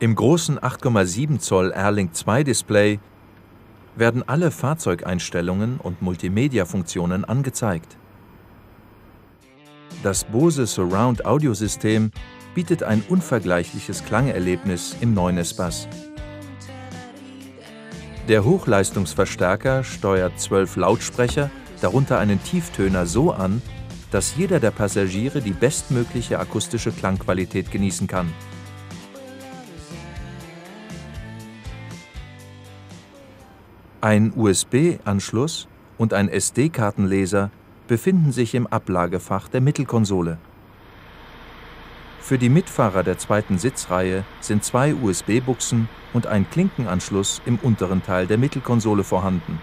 Im großen 8,7 Zoll Airlink 2 Display werden alle Fahrzeugeinstellungen und Multimedia-Funktionen angezeigt. Das Bose Surround Audiosystem bietet ein unvergleichliches Klangerlebnis im 9 Bass. Der Hochleistungsverstärker steuert zwölf Lautsprecher, darunter einen Tieftöner, so an, dass jeder der Passagiere die bestmögliche akustische Klangqualität genießen kann. Ein USB-Anschluss und ein SD-Kartenleser befinden sich im Ablagefach der Mittelkonsole. Für die Mitfahrer der zweiten Sitzreihe sind zwei USB-Buchsen und ein Klinkenanschluss im unteren Teil der Mittelkonsole vorhanden